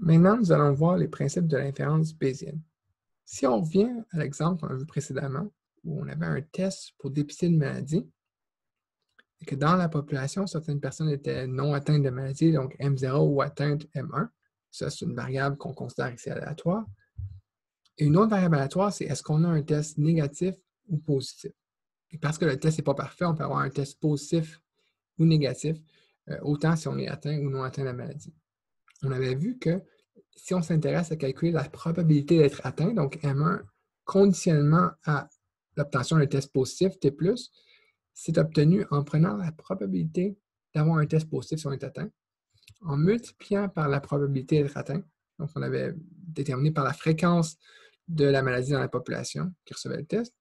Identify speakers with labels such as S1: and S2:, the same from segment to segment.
S1: Maintenant, nous allons voir les principes de l'inférence bayésienne. Si on revient à l'exemple qu'on a vu précédemment, où on avait un test pour dépister une maladie, et que dans la population, certaines personnes étaient non atteintes de maladie, donc M0 ou atteintes M1. Ça, c'est une variable qu'on considère ici aléatoire. Et une autre variable aléatoire, c'est est-ce qu'on a un test négatif ou positif? Et parce que le test n'est pas parfait, on peut avoir un test positif ou négatif, euh, autant si on est atteint ou non atteint de la maladie. On avait vu que si on s'intéresse à calculer la probabilité d'être atteint, donc M1 conditionnellement à l'obtention d'un test positif, T+, c'est obtenu en prenant la probabilité d'avoir un test positif si on est atteint, en multipliant par la probabilité d'être atteint, donc on avait déterminé par la fréquence de la maladie dans la population qui recevait le test,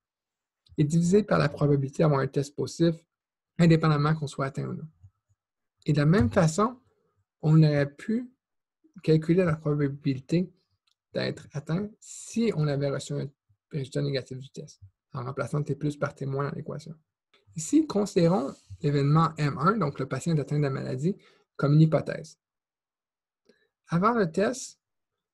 S1: et divisé par la probabilité d'avoir un test positif, indépendamment qu'on soit atteint ou non. Et de la même façon, on aurait pu calculer la probabilité d'être atteint si on avait reçu un résultat négatif du test, en remplaçant T plus par T moins dans l'équation. Ici, considérons l'événement M1, donc le patient atteint de la maladie, comme une hypothèse. Avant le test,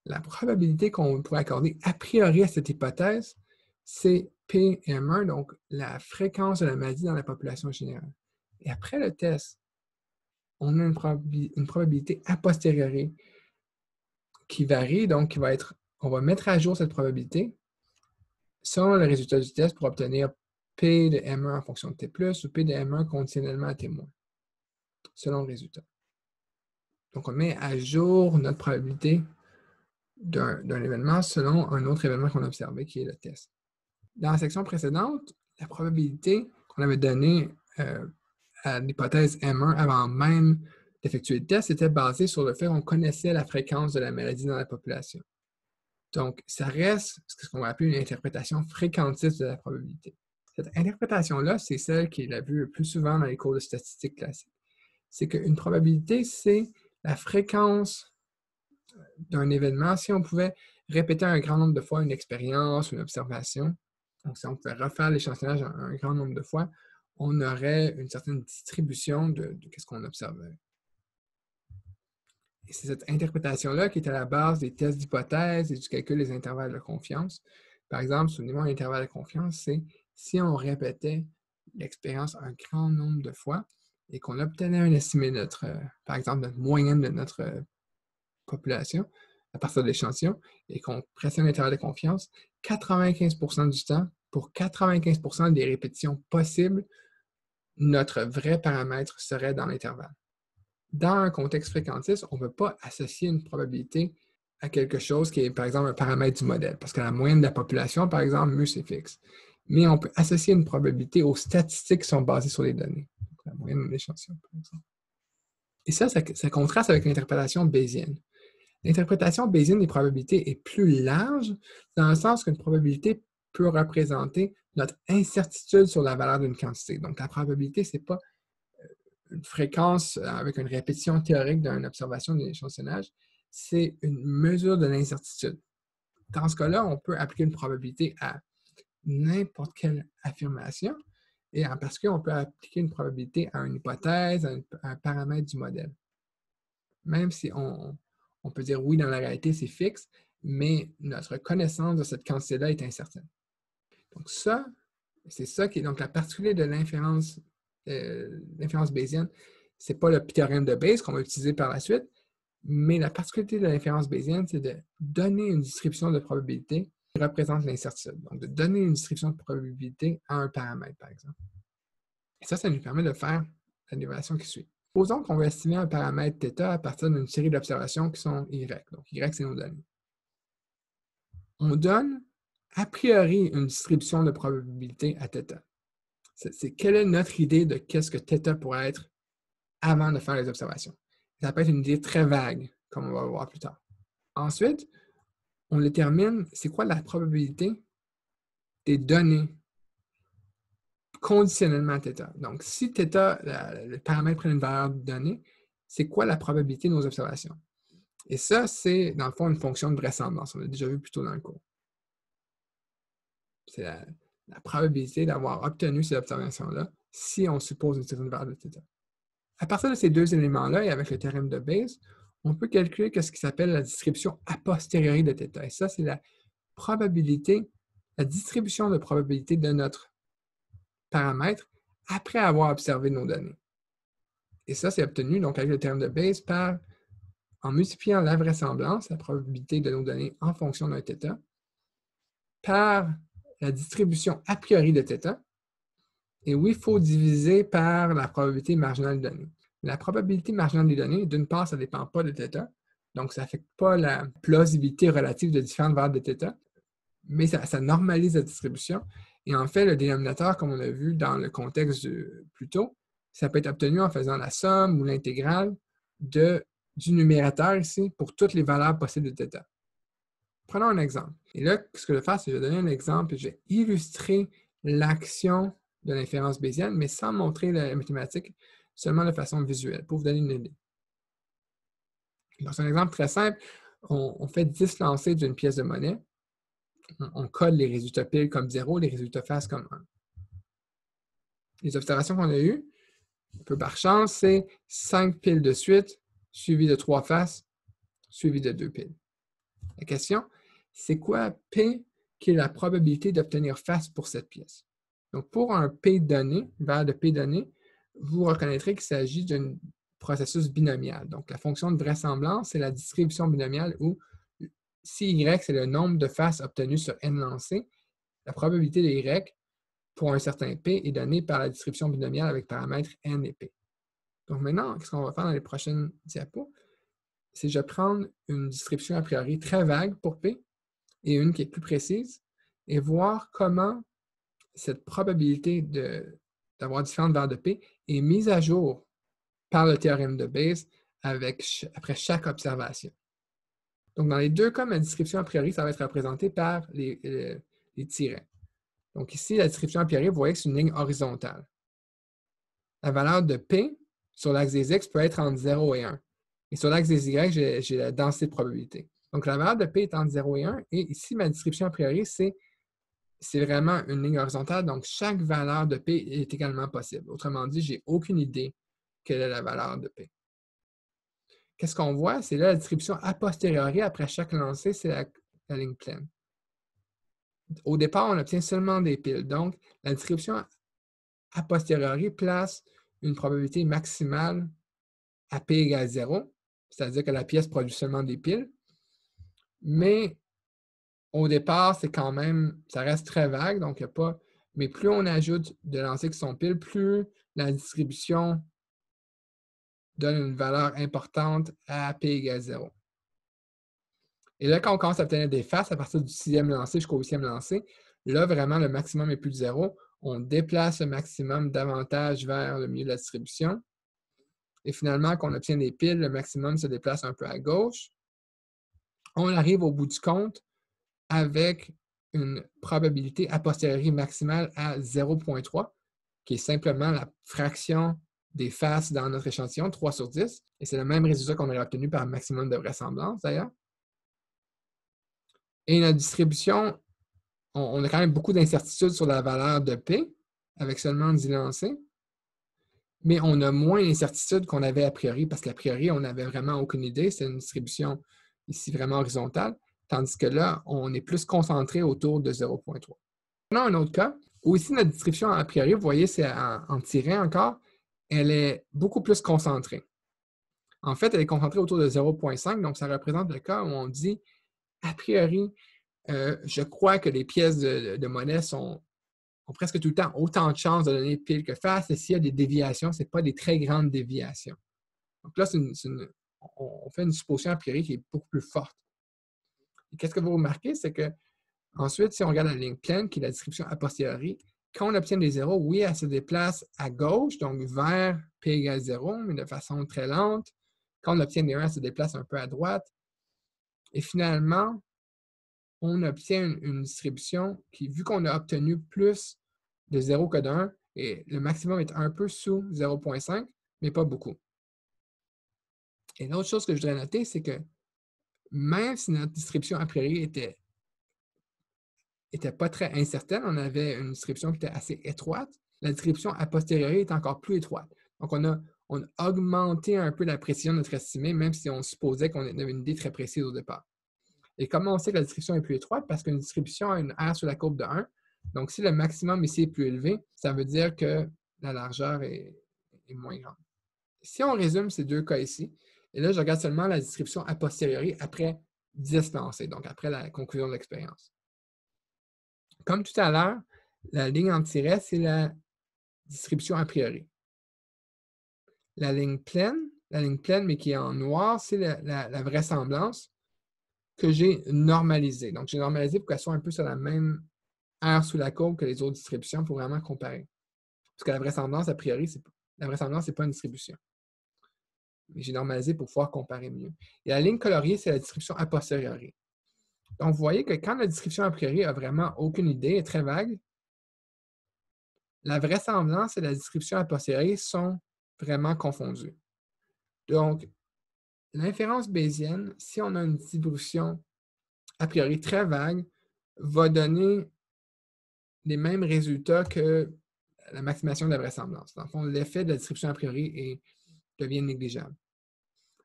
S1: la probabilité qu'on pourrait accorder a priori à cette hypothèse, c'est PM1, donc la fréquence de la maladie dans la population générale. Et après le test, on a une, probabilité a posteriori qui varie, donc qui va être, on va mettre à jour cette probabilité selon le résultat du test pour obtenir P de M1 en fonction de T+, ou P de M1 conditionnellement à T-, selon le résultat. Donc, on met à jour notre probabilité d'un événement selon un autre événement qu'on a observé, qui est le test. Dans la section précédente, la probabilité qu'on avait donnée euh, à l'hypothèse M1 avant même d'effectuer le test était basée sur le fait qu'on connaissait la fréquence de la maladie dans la population. Donc, ça reste ce qu'on va appeler une interprétation fréquentiste de la probabilité. Cette interprétation-là, c'est celle qui est la vue le plus souvent dans les cours de statistiques classiques. C'est qu'une probabilité, c'est la fréquence d'un événement. Si on pouvait répéter un grand nombre de fois une expérience, une observation, donc si on pouvait refaire l'échantillonnage un, grand nombre de fois, on aurait une certaine distribution de, ce qu'on observait. Et c'est cette interprétation-là qui est à la base des tests d'hypothèse et du calcul des intervalles de confiance. Par exemple, souvenez-moi, l'intervalle de confiance, c'est si on répétait l'expérience un grand nombre de fois et qu'on obtenait un estimé de notre, euh, par exemple, notre moyenne de notre euh, population à partir de l'échantillon et qu'on pressait un intervalle de confiance, 95% du temps, pour 95% des répétitions possibles, notre vrai paramètre serait dans l'intervalle. Dans un contexte fréquentiste, on ne peut pas associer une probabilité à quelque chose qui est, par exemple, un paramètre du modèle, parce que la moyenne de la population, par exemple, mu, c'est fixe mais on peut associer une probabilité aux statistiques qui sont basées sur les données. la moyenne de l'échantillon, par exemple. Et ça, ça, contraste avec l'interprétation bayésienne. L'interprétation bayésienne des probabilités est plus large dans le sens qu'une probabilité peut représenter notre incertitude sur la valeur d'une quantité. Donc, la probabilité, ce n'est pas une fréquence euh, avec une répétition théorique d'une observation d'un échantillonnage, c'est une mesure de l'incertitude. Dans ce cas-là, on peut appliquer une probabilité à n'importe quelle affirmation. Et en particulier, on peut appliquer une probabilité à une hypothèse, à, un paramètre du modèle. Même si on, peut dire oui, dans la réalité, c'est fixe, mais notre connaissance de cette quantité-là est incertaine. Donc ça, c'est ça qui est donc la particularité de l'inférence euh, l'inférence bayésienne. Ce n'est pas le théorème de Bayes qu'on va utiliser par la suite, mais la particularité de l'inférence bayésienne, c'est de donner une distribution de probabilité représente l'incertitude. Donc, de donner une distribution de probabilité à un paramètre, par exemple. Et ça, ça nous permet de faire l'évaluation qui suit. Supposons qu'on veut estimer un paramètre θ à partir d'une série d'observations qui sont Y. Donc, Y, c'est nos données. On donne a priori une distribution de probabilité à θ. C'est quelle est notre idée de qu'est-ce que θ pourrait être avant de faire les observations. Ça peut être une idée très vague, comme on va voir plus tard. Ensuite, on détermine c'est quoi la probabilité des données conditionnellement à θ. Donc, si θ, le paramètre prend une valeur de donnée, c'est quoi la probabilité de nos observations? Et ça, c'est dans le fond une fonction de vraisemblance. On l'a déjà vu plus tôt dans le cours. C'est la, probabilité d'avoir obtenu ces observations-là si on suppose une certaine valeur de θ. À partir de ces deux éléments-là et avec le théorème de Bayes, on peut calculer ce qui s'appelle la distribution a posteriori de θ. Et ça, c'est la probabilité, la distribution de probabilité de notre paramètre après avoir observé nos données. Et ça, c'est obtenu donc avec le terme de Bayes par en multipliant la vraisemblance, la probabilité de nos données en fonction d'un θ, par la distribution a priori de θ. Et oui, il faut diviser par la probabilité marginale de données. La probabilité marginale des données, d'une part, ça ne dépend pas de θ, donc ça n'affecte pas la plausibilité relative de différentes valeurs de θ, mais ça, normalise la distribution. Et en fait, le dénominateur, comme on a vu dans le contexte plus tôt, ça peut être obtenu en faisant la somme ou l'intégrale du numérateur ici pour toutes les valeurs possibles de θ. Prenons un exemple. Et là, ce que je vais faire, c'est que je vais donner un exemple et je vais illustrer l'action de l'inférence bayésienne, mais sans montrer la mathématique seulement de façon visuelle, pour vous donner une idée. Dans un exemple très simple, on, fait 10 lancers d'une pièce de monnaie. On, code les résultats piles comme 0, les résultats face comme 1. Les observations qu'on a eues, un peu par chance, c'est 5 piles de suite, suivies de 3 faces, suivies de 2 piles. La question, c'est quoi P qui est la probabilité d'obtenir face pour cette pièce? Donc, pour un P donné, valeur de P donné, vous reconnaîtrez qu'il s'agit d'un processus binomial. Donc, la fonction de vraisemblance, c'est la distribution binomiale où si Y, c'est le nombre de faces obtenues sur n lancées, la probabilité de Y pour un certain P est donnée par la distribution binomiale avec paramètres n et P. Donc maintenant, qu'est-ce qu'on va faire dans les prochaines diapos? C'est je vais prendre une distribution a priori très vague pour P et une qui est plus précise et voir comment cette probabilité d'avoir différentes valeurs de P est mise à jour par le théorème de Bayes après chaque observation. Donc, dans les deux cas, ma description a priori, ça va être représenté par les, les, tirets. Donc, ici, la description a priori, vous voyez que c'est une ligne horizontale. La valeur de P sur l'axe des X peut être entre 0 et 1. Et sur l'axe des Y, j'ai la densité de probabilité. Donc, la valeur de P est entre 0 et 1. Et ici, ma description a priori, c'est c'est vraiment une ligne horizontale, donc chaque valeur de P est également possible. Autrement dit, je n'ai aucune idée quelle est la valeur de P. Qu'est-ce qu'on voit? C'est là la distribution a posteriori, après chaque lancé, c'est la, ligne pleine. Au départ, on obtient seulement des piles. Donc, la distribution a posteriori place une probabilité maximale à P égale 0, c'est-à-dire que la pièce produit seulement des piles. Mais au départ, c'est quand même, ça reste très vague, donc il a pas. Mais plus on ajoute de lancers qui sont piles, plus la distribution donne une valeur importante à P égale 0. Et là, quand on commence à obtenir des faces à partir du sixième lancé jusqu'au huitième lancé, là, vraiment, le maximum est plus de 0. On déplace le maximum davantage vers le milieu de la distribution. Et finalement, quand on obtient des piles, le maximum se déplace un peu à gauche. On arrive au bout du compte avec une probabilité a posteriori maximale à 0,3, qui est simplement la fraction des faces dans notre échantillon, 3 sur 10. Et c'est le même résultat qu'on aurait obtenu par maximum de vraisemblance, d'ailleurs. Et notre distribution, on, a quand même beaucoup d'incertitudes sur la valeur de P, avec seulement 10 lancés. Mais on a moins d'incertitudes qu'on avait a priori, parce qu'a priori, on n'avait vraiment aucune idée. C'est une distribution ici vraiment horizontale. Tandis que là, on est plus concentré autour de 0.3. Prenons un autre cas où ici, notre distribution a priori, vous voyez, c'est en, tiré encore, elle est beaucoup plus concentrée. En fait, elle est concentrée autour de 0.5, donc ça représente le cas où on dit, a priori, euh, je crois que les pièces de, monnaie sont, ont presque tout le temps autant de chances de donner pile que face, et s'il y a des déviations, ce n'est pas des très grandes déviations. Donc là, on fait une supposition priori qui est beaucoup plus forte qu'est-ce que vous remarquez, c'est que ensuite, si on regarde la ligne pleine, qui est la description a posteriori, quand on obtient des zéros, oui, elle se déplace à gauche, donc vers P égale 0, mais de façon très lente. Quand on obtient des 1, elle se déplace un peu à droite. Et finalement, on obtient une, distribution qui, vu qu'on a obtenu plus de 0 que 1, et le maximum est un peu sous 0.5, mais pas beaucoup. Et l'autre chose que je voudrais noter, c'est que même si notre distribution a priori était, était pas très incertaine, on avait une distribution qui était assez étroite, la distribution a posteriori est encore plus étroite. Donc, on a, on a augmenté un peu la précision de notre estimé, même si on supposait qu'on avait une idée très précise au départ. Et comment on sait que la distribution est plus étroite? Parce qu'une distribution a une R sur la courbe de 1. Donc, si le maximum ici est plus élevé, ça veut dire que la largeur est, moins grande. Si on résume ces deux cas ici, et là, je regarde seulement la distribution a posteriori après 10 lancés, donc après la conclusion de l'expérience. Comme tout à l'heure, la ligne en tiret, c'est la distribution a priori. La ligne pleine, la ligne pleine, mais qui est en noir, c'est la, vraisemblance que j'ai normalisée. Donc, j'ai normalisé pour qu'elle soit un peu sur la même aire sous la courbe que les autres distributions pour vraiment comparer. Parce que la vraisemblance, a priori, la vraisemblance, ce n'est pas une distribution. J'ai normalisé pour pouvoir comparer mieux. Et la ligne coloriée, c'est la distribution a posteriori. Donc, vous voyez que quand la description a priori n'a vraiment aucune idée, est très vague, la vraisemblance et la description a posteriori sont vraiment confondues. Donc, l'inférence bayésienne, si on a une distribution a priori très vague, va donner les mêmes résultats que la maximation de la vraisemblance. Dans le fond, l'effet de la description a priori devient négligeable.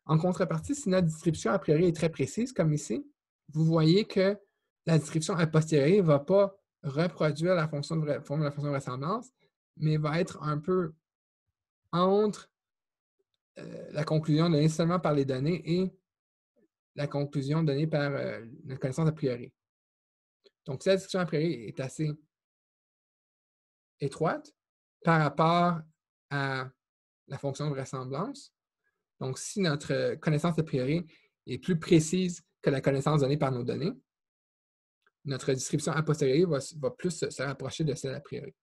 S1: En contrepartie, si notre description a priori est très précise, comme ici, vous voyez que la description a posteriori ne va pas reproduire la fonction de, la fonction de vraisemblance, mais va être un peu entre euh, la conclusion donnée seulement par les données et la conclusion donnée par euh, la connaissance a priori. Donc, si la description a priori est assez étroite par rapport à la fonction de vraisemblance, donc si notre connaissance a priori est plus précise que la connaissance donnée par nos données, notre distribution a posteriori va, plus se, rapprocher de celle a priori.